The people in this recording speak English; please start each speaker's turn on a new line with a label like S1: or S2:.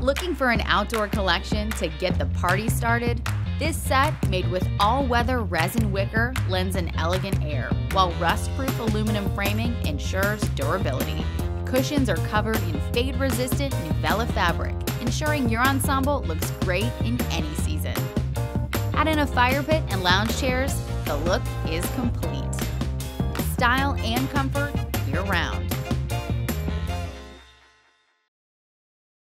S1: Looking for an outdoor collection to get the party started? This set, made with all-weather resin wicker, lends an elegant air, while rust-proof aluminum framing ensures durability. Cushions are covered in fade-resistant Nuvella fabric, ensuring your ensemble looks great in any season. Add in a fire pit and lounge chairs, the look is complete. Style and comfort.